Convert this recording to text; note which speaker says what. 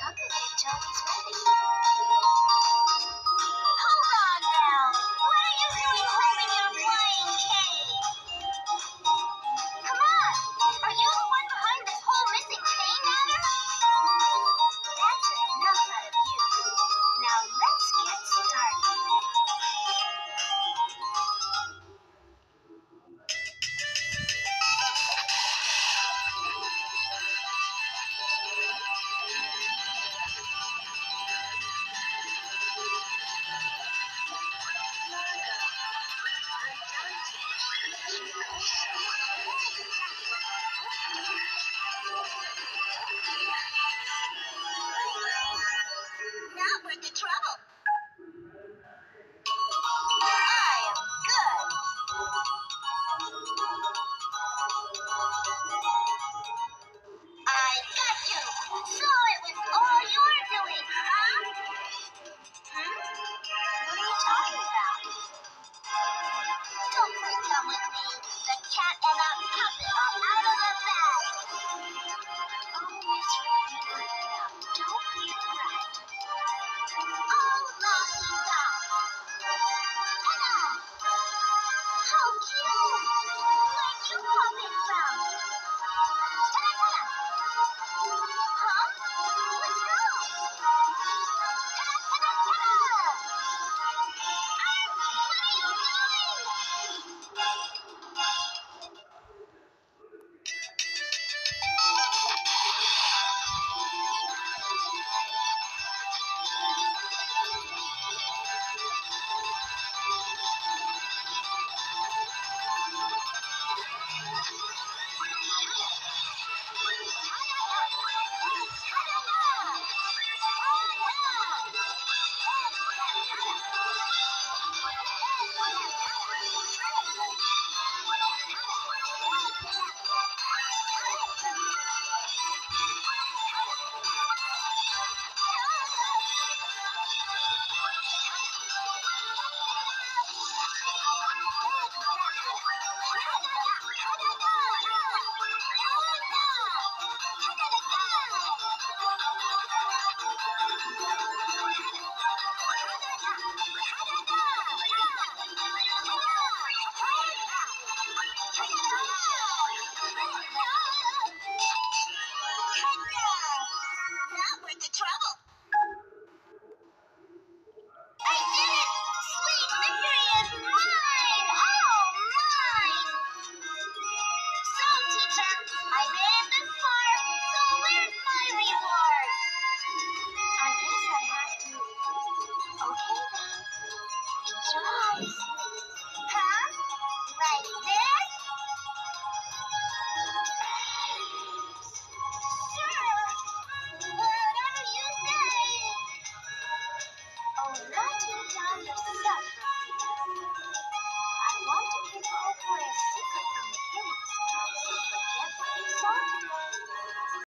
Speaker 1: company, Tony's wedding. it was all your doing, huh? Hmm? What are you talking about? Don't play dumb with me. The cat and that puppet are out of the bag. Oh, Miss Regina, don't be a brat. Oh, Lassie, Anna! How cute! Where'd you pop it from? trouble.